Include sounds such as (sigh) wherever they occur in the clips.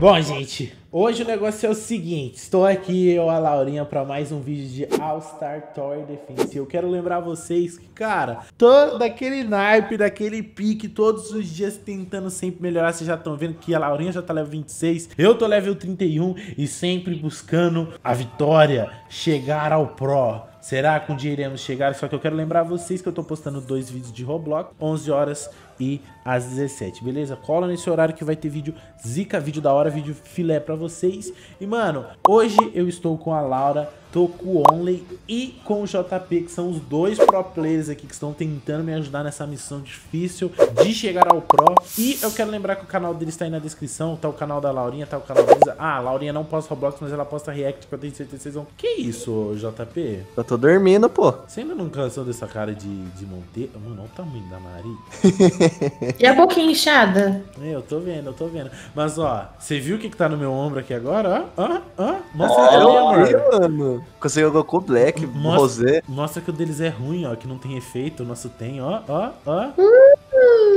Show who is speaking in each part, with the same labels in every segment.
Speaker 1: Bom, gente, hoje o negócio é o seguinte. Estou aqui, eu, a Laurinha, para mais um vídeo de All-Star Tower Defense. Eu quero lembrar vocês que, cara, tô daquele naipe, daquele pique, todos os dias tentando sempre melhorar. Vocês já estão vendo que a Laurinha já tá level 26, eu tô level 31 e sempre buscando a vitória, chegar ao Pro. Será que um dia iremos chegar? Só que eu quero lembrar vocês que eu tô postando dois vídeos de Roblox, 11 horas e às 17, beleza? Cola nesse horário que vai ter vídeo zica, vídeo da hora, vídeo filé pra vocês. E, mano, hoje eu estou com a Laura, tô com o Only e com o JP, que são os dois pro players aqui que estão tentando me ajudar nessa missão difícil de chegar ao pro. E eu quero lembrar que o canal deles tá aí na descrição, tá o canal da Laurinha, tá o canal deles. Ah, a Laurinha não posta Roblox, mas ela posta React, que eu tenho certeza que vocês vão... Que isso, JP?
Speaker 2: Eu tô dormindo, pô.
Speaker 1: Você ainda não cansou dessa cara de, de Monteiro? Mano, olha o tamanho da Maria. (laughs)
Speaker 3: E a boquinha inchada?
Speaker 1: É, Eu tô vendo, eu tô vendo. Mas ó, você viu o que, que tá no meu ombro aqui agora? Ó, ó, ó. Mostra
Speaker 2: Olha
Speaker 1: também,
Speaker 2: aí,
Speaker 1: amor.
Speaker 2: mano. Conseguiu o Goku Black,
Speaker 1: Mostra,
Speaker 2: Rosé.
Speaker 1: mostra que o deles é ruim, ó, que não tem efeito, o nosso tem, ó, ó, ó.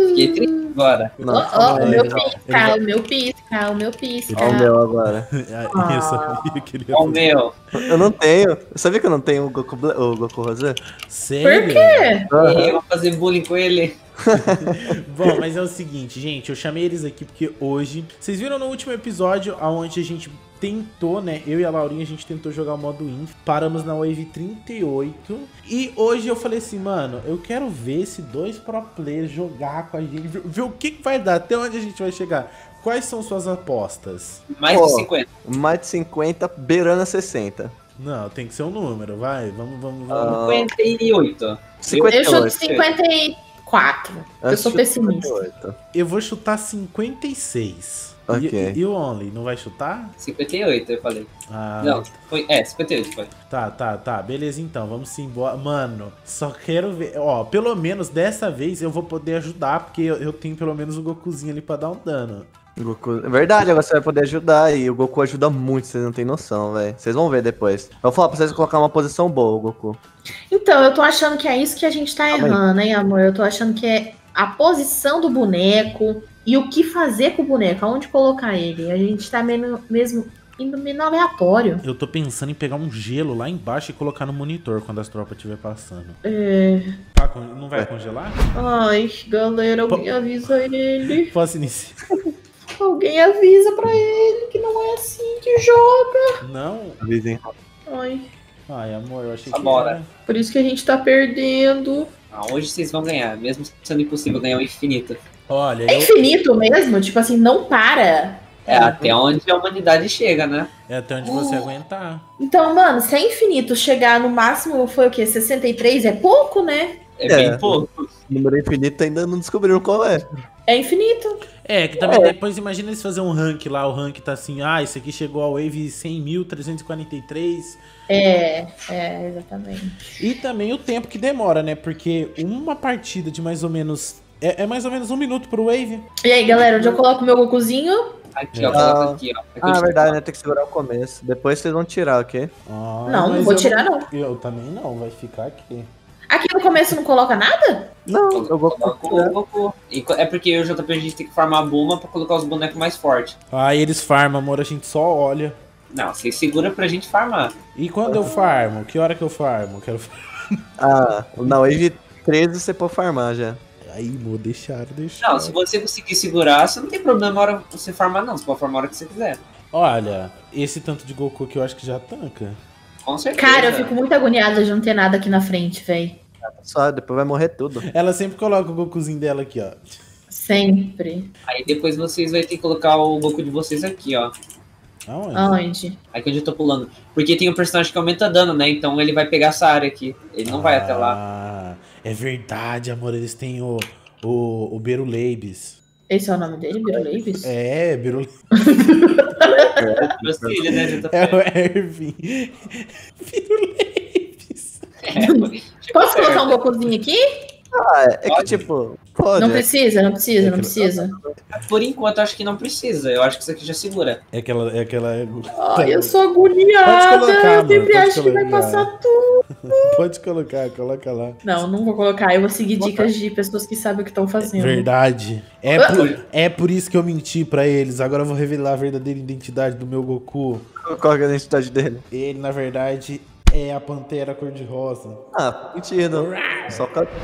Speaker 4: Fiquei triste agora.
Speaker 3: Ó,
Speaker 2: Não,
Speaker 3: ó, o
Speaker 2: é,
Speaker 3: meu pisca, o meu pisca, o meu pisca.
Speaker 2: Olha o meu agora. (laughs)
Speaker 1: Ah, Eu sabia que ele ia
Speaker 4: Ó o
Speaker 1: fazer.
Speaker 4: meu.
Speaker 2: Eu não tenho. Eu sabia que eu não tenho o Goku, Bla- o Goku Rosé?
Speaker 1: Sério?
Speaker 3: Por quê?
Speaker 4: Eu vou fazer bullying com ele. (laughs)
Speaker 1: Bom, mas é o seguinte, gente, eu chamei eles aqui porque hoje... Vocês viram no último episódio, onde a gente tentou, né, eu e a Laurinha, a gente tentou jogar o modo Inf, paramos na Wave 38, e hoje eu falei assim, mano, eu quero ver esse dois pro players jogar com a gente, ver, ver o que, que vai dar, até onde a gente vai chegar. Quais são suas apostas?
Speaker 4: Mais
Speaker 2: Pô.
Speaker 4: de 50.
Speaker 2: Mais de 50, beirando a 60.
Speaker 1: Não, tem que ser um número, vai, vamos, vamos, vamos.
Speaker 4: 58.
Speaker 3: Eu
Speaker 2: 58.
Speaker 3: chuto 54. Eu
Speaker 2: Antes
Speaker 3: sou pessimista.
Speaker 2: 58.
Speaker 1: Eu vou chutar 56.
Speaker 2: Ok.
Speaker 1: E, e o Only, não vai chutar?
Speaker 4: 58, eu falei.
Speaker 1: Ah,
Speaker 4: Não, foi. É, 58 foi.
Speaker 1: Tá, tá, tá. Beleza então, vamos sim embora. Mano, só quero ver. Ó, pelo menos dessa vez eu vou poder ajudar, porque eu, eu tenho pelo menos o Gokuzinho ali pra dar um dano.
Speaker 2: Goku... É verdade, agora você vai poder ajudar. E o Goku ajuda muito, vocês não tem noção, velho. Vocês vão ver depois. Eu vou falar pra vocês colocar uma posição boa, o Goku.
Speaker 3: Então, eu tô achando que é isso que a gente tá
Speaker 2: Calma aí.
Speaker 3: errando, hein, amor? Eu tô achando que é a posição do boneco e o que fazer com o boneco, aonde colocar ele. A gente tá mesmo, mesmo indo meio no aleatório.
Speaker 1: Eu tô pensando em pegar um gelo lá embaixo e colocar no monitor quando as tropas estiver passando.
Speaker 3: É...
Speaker 1: Tá, não vai
Speaker 2: É.
Speaker 1: congelar?
Speaker 3: Ai, galera, alguém avisa ele. (laughs)
Speaker 1: Posso iniciar?
Speaker 3: Alguém avisa pra ele que não é assim que joga.
Speaker 1: Não?
Speaker 2: Avisem.
Speaker 3: Ai,
Speaker 1: Ai, amor, eu achei que. era.
Speaker 3: por isso que a gente tá perdendo.
Speaker 4: Ah, hoje vocês vão ganhar, mesmo sendo impossível ganhar o infinito.
Speaker 1: Olha,
Speaker 3: É
Speaker 1: eu.
Speaker 3: infinito mesmo? Tipo assim, não para.
Speaker 4: É até onde a humanidade chega, né?
Speaker 1: É até onde você aguentar.
Speaker 3: Então, mano, se é infinito chegar no máximo foi o quê? 63 é pouco, né?
Speaker 4: É,
Speaker 2: É.
Speaker 4: bem pouco.
Speaker 2: O número infinito ainda não descobriram qual é.
Speaker 3: É infinito.
Speaker 1: É, que também depois imagina eles fazer um rank lá, o rank tá assim, ah, esse aqui chegou ao Wave 100.343.
Speaker 3: É, é, exatamente.
Speaker 1: E também o tempo que demora, né? Porque uma partida de mais ou menos. É, é mais ou menos um minuto pro Wave.
Speaker 3: E aí, galera, onde eu coloco meu Gokuzinho?
Speaker 4: Aqui, ó,
Speaker 2: Ah.
Speaker 4: coloca aqui, ó. Aqui
Speaker 2: Ah, é verdade, né? Tem que segurar o começo. Depois vocês vão tirar, ok?
Speaker 1: Ah,
Speaker 3: não, não vou
Speaker 1: eu
Speaker 3: tirar, não.
Speaker 1: Eu também não, vai ficar aqui.
Speaker 3: Aqui no começo não coloca nada?
Speaker 2: Não, eu vou
Speaker 4: Coloca o Goku. E co- É porque eu e o JP a gente tem que farmar a Bulma pra colocar os bonecos mais fortes.
Speaker 1: Ah, eles farmam, amor, a gente só olha.
Speaker 4: Não, vocês segura pra gente farmar.
Speaker 1: E quando eu farmo? Que hora que eu farmo? Quero
Speaker 2: Ah, na Wave 13 você pode farmar já.
Speaker 1: Aí, amor, deixaram, deixaram.
Speaker 4: Não, se você conseguir segurar, você não tem problema na hora você farmar, não. Você pode farmar a hora que você quiser.
Speaker 1: Olha, esse tanto de Goku que eu acho que já tanca.
Speaker 4: Com certeza.
Speaker 3: Cara, eu fico muito agoniada de não ter nada aqui na frente, velho.
Speaker 2: Só, depois vai morrer tudo.
Speaker 1: Ela sempre coloca o Gokuzinho dela aqui, ó.
Speaker 3: Sempre.
Speaker 4: Aí depois vocês vão ter que colocar o Goku de vocês aqui, ó.
Speaker 1: Aonde?
Speaker 3: Aonde?
Speaker 4: Aqui onde eu tô pulando. Porque tem um personagem que aumenta dano, né? Então ele vai pegar essa área aqui. Ele não vai até lá.
Speaker 1: É verdade, amor. Eles têm o, o, o Beruleibes.
Speaker 3: Esse é o nome dele, Birolabes?
Speaker 1: É, Beruleibes.
Speaker 4: Né, JP?
Speaker 1: É o Ervin. Beruleibes.
Speaker 4: É,
Speaker 3: Posso colocar um Gokuzinho aqui?
Speaker 2: Ah, é que
Speaker 4: Pode.
Speaker 2: tipo, pode.
Speaker 3: Não precisa, não precisa,
Speaker 1: É
Speaker 3: não
Speaker 1: que-
Speaker 3: precisa.
Speaker 4: Por enquanto, acho que não precisa. Eu acho que isso aqui já segura.
Speaker 1: É aquela. É aquela...
Speaker 3: Ai, eu sou agoniada.
Speaker 1: Colocar,
Speaker 3: eu sempre acho que vai passar tudo. (laughs)
Speaker 1: Pode colocar, coloca lá.
Speaker 3: Não, não vou colocar. Eu vou seguir dicas de pessoas que sabem o que estão fazendo.
Speaker 1: Verdade. É por, é por isso que eu menti pra eles. Agora eu vou revelar a verdadeira identidade do meu Goku.
Speaker 2: Qual que é a identidade dele?
Speaker 1: Ele, na verdade, é a Pantera Cor-de-Rosa.
Speaker 2: Ah, mentira. Só o cara. (laughs)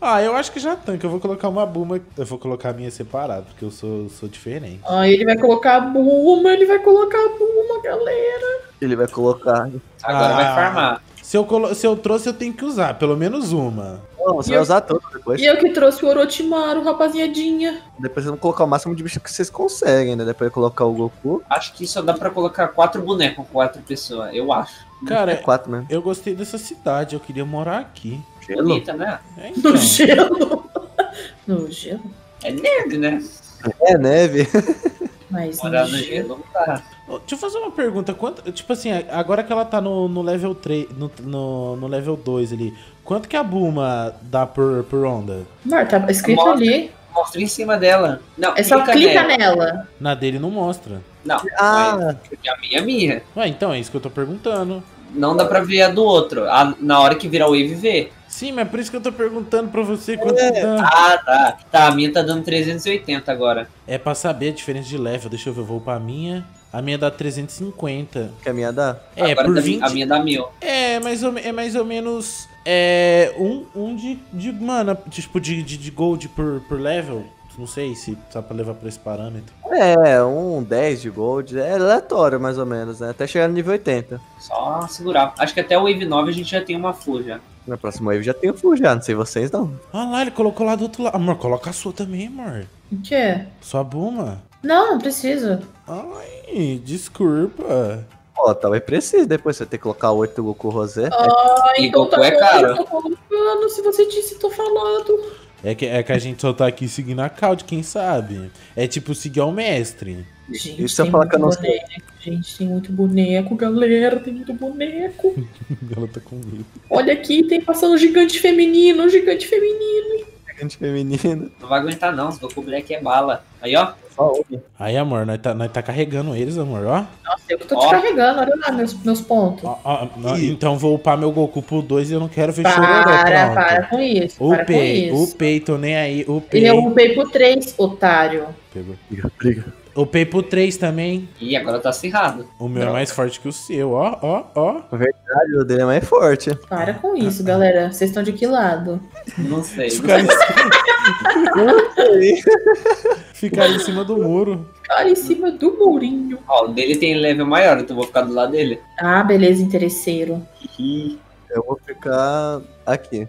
Speaker 1: Ah, eu acho que já tanca. Eu vou colocar uma Buma. Eu vou colocar a minha separada, porque eu sou, sou diferente.
Speaker 3: Ah, ele vai colocar a Buma, ele vai colocar a Buma, galera.
Speaker 2: Ele vai colocar.
Speaker 4: Agora
Speaker 1: Ah.
Speaker 4: vai farmar.
Speaker 1: Se eu, colo- se eu trouxe, eu tenho que usar. Pelo menos uma.
Speaker 2: Não, você
Speaker 3: E
Speaker 2: vai
Speaker 3: eu-
Speaker 2: usar tudo depois.
Speaker 3: E eu que trouxe o Orochimaru, rapaziadinha.
Speaker 2: Depois vocês vão colocar o máximo de bicho que vocês conseguem, né? Depois colocar o Goku.
Speaker 4: Acho que só dá pra colocar quatro bonecos com quatro pessoas, eu acho.
Speaker 2: É
Speaker 1: Cara,
Speaker 2: quatro mesmo.
Speaker 1: eu gostei dessa cidade. Eu queria morar aqui.
Speaker 2: Gelo.
Speaker 4: Bonita, né?
Speaker 1: É, então.
Speaker 3: No gelo. (laughs) No gelo.
Speaker 4: É nerd, né?
Speaker 2: É, neve.
Speaker 3: Mas
Speaker 4: Morar
Speaker 3: no
Speaker 4: no
Speaker 3: gelo.
Speaker 4: gelo não dá.
Speaker 1: Ô, Deixa eu fazer uma pergunta. Quanto, tipo assim, agora que ela tá no, no level 3, no, no, no level 2 ali, quanto que a Buma dá por, por onda?
Speaker 3: Amor, tá escrito
Speaker 4: Mostra.
Speaker 3: ali.
Speaker 4: Mostra em cima dela. Não,
Speaker 3: É só clica nela.
Speaker 1: Na dele não mostra.
Speaker 4: Não,
Speaker 2: Ah.
Speaker 4: porque a minha é minha.
Speaker 1: Ué, então é isso que eu tô perguntando.
Speaker 4: Não dá pra ver a do outro. A- na hora que virar o Wave, vê.
Speaker 1: Sim, mas é por isso que eu tô perguntando pra você quanto
Speaker 2: É.
Speaker 1: dá.
Speaker 4: Ah, tá. Tá, a minha tá dando 380 agora.
Speaker 1: É pra saber a diferença de level. Deixa eu ver, eu vou pra minha. A minha dá 350.
Speaker 2: Que a minha dá.
Speaker 1: É,
Speaker 4: agora
Speaker 1: por
Speaker 4: da-
Speaker 1: 20.
Speaker 4: A minha dá mil.
Speaker 1: É, mais ou, é mais ou menos. É. Um, um de, de mana, tipo, de, de, de gold por, por level. Não sei se dá pra levar pra esse parâmetro.
Speaker 2: É, um 10 de gold. É aleatório, mais ou menos, né? Até chegar no nível 80.
Speaker 4: Só segurar. Acho que até o Wave 9 a gente já tem uma full já.
Speaker 2: Na próxima wave já tem o full já, não sei vocês não.
Speaker 1: Ah lá, ele colocou lá do outro lado. Amor, coloca a sua também, amor.
Speaker 3: O quê?
Speaker 1: Sua Buma.
Speaker 3: Não, não precisa.
Speaker 1: Ai, desculpa.
Speaker 2: Ó, talvez precise depois você ter que colocar 8 do Goku Rosé.
Speaker 3: Ah,
Speaker 4: E
Speaker 3: então
Speaker 4: Goku
Speaker 3: tá
Speaker 4: é
Speaker 3: bom,
Speaker 4: caro.
Speaker 3: eu tô colocando. Se você disse, tô falando.
Speaker 1: É que, é que a gente só tá aqui seguindo a Cloud, quem sabe? É tipo seguir ao mestre.
Speaker 3: Gente,
Speaker 2: Isso eu
Speaker 3: tem
Speaker 2: falo
Speaker 3: muito
Speaker 2: que eu não sei.
Speaker 3: boneco. Gente, tem muito boneco, galera. Tem muito boneco. (laughs)
Speaker 1: Ela tá com medo.
Speaker 3: Olha aqui, tem passando um gigante feminino, um gigante feminino.
Speaker 2: Gigante feminino.
Speaker 4: Não vai aguentar não, os Goku Black é bala. Aí, ó.
Speaker 1: Aí, amor, nós tá, nós tá carregando eles, amor, ó.
Speaker 3: Nossa, eu que tô
Speaker 4: Ó.
Speaker 3: te carregando. Olha lá meus, meus pontos.
Speaker 1: Ó, ó, então vou upar meu Goku pro 2 e eu não quero ver chororô,
Speaker 3: Para, para com isso. Para com
Speaker 1: Upei,
Speaker 3: isso.
Speaker 1: upei, tô nem aí, upei.
Speaker 3: E eu upei pro 3, otário.
Speaker 1: Pegou.
Speaker 2: Briga, briga.
Speaker 1: Upei pro 3 também.
Speaker 4: Ih, agora tá acirrado.
Speaker 1: O meu é
Speaker 4: Droga.
Speaker 1: mais forte que o seu, ó, ó, ó.
Speaker 2: Verdade, o dele é mais forte.
Speaker 3: Para com isso, galera. Vocês estão de que lado?
Speaker 4: Não sei.
Speaker 1: Ficar em, ficar em cima do muro.
Speaker 3: Cara, em cima do murinho.
Speaker 4: Ó, o dele tem level maior, então eu vou ficar do lado dele.
Speaker 3: Ah, beleza, interesseiro.
Speaker 2: Eu vou ficar aqui.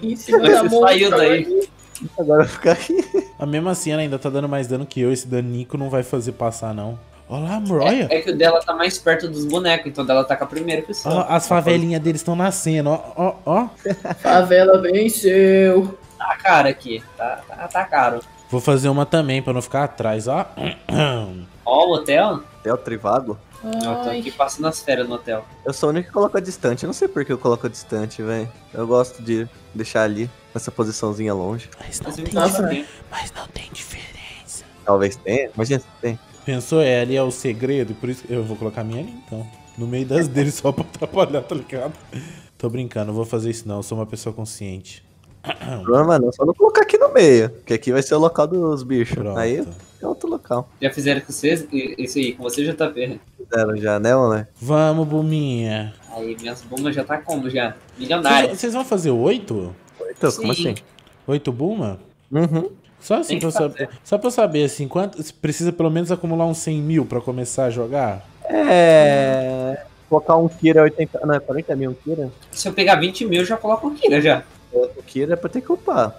Speaker 3: Em cima
Speaker 4: Você saiu daí.
Speaker 2: Agora eu vou ficar aqui.
Speaker 1: A mesma assim, ela ainda tá dando mais dano que eu. Esse danico não vai fazer passar, não. Olha lá, amor, olha.
Speaker 4: É, é que o dela tá mais perto dos bonecos, então dela taca primeiro que o seu.
Speaker 1: Ó, as favelinhas deles estão nascendo, ó, ó, ó. (laughs)
Speaker 3: Favela venceu.
Speaker 4: Tá caro aqui. Tá, tá, tá caro.
Speaker 1: Vou fazer uma também pra não ficar atrás, ó.
Speaker 4: Ó, o hotel.
Speaker 2: O Trivago.
Speaker 4: Eu tô aqui passando as férias no hotel.
Speaker 2: Eu sou o único que coloca distante. Eu não sei por que eu coloco distante, velho. Eu gosto de deixar ali, nessa posiçãozinha longe.
Speaker 1: Mas não tem,
Speaker 3: Nossa,
Speaker 4: também.
Speaker 1: mas não tem diferença.
Speaker 2: Talvez tenha. Imagina se tem.
Speaker 1: Pensou, é, ali é o segredo, por isso que eu vou colocar a minha ali, então. No meio das (laughs) deles só pra atrapalhar, tá ligado? Tô brincando, não vou fazer isso não, eu sou uma pessoa consciente.
Speaker 2: O problema não, só não colocar aqui no meio. Que aqui vai ser o local dos bichos.
Speaker 1: Pronto.
Speaker 2: Aí é outro local.
Speaker 4: Já fizeram com vocês? Isso aí, com você, JP.
Speaker 2: Fizeram já, né, moleque?
Speaker 1: Vamos, Buminha.
Speaker 4: Aí, minhas bombas já tá como já?
Speaker 1: Vocês
Speaker 4: Milionárias.
Speaker 1: vocês vão fazer oito?
Speaker 2: Então, como
Speaker 4: Sim.
Speaker 2: assim?
Speaker 1: Oito Buma?
Speaker 2: Uhum.
Speaker 1: Só assim, pra saber, só pra eu saber, assim, quanto, precisa pelo menos acumular uns 100 mil pra começar a jogar?
Speaker 2: É. Colocar um Kira 80. Não, é 40 mil um Kira?
Speaker 4: Se eu pegar 20 mil, eu já coloco o Kira já.
Speaker 2: O Kira é pra ter que upar.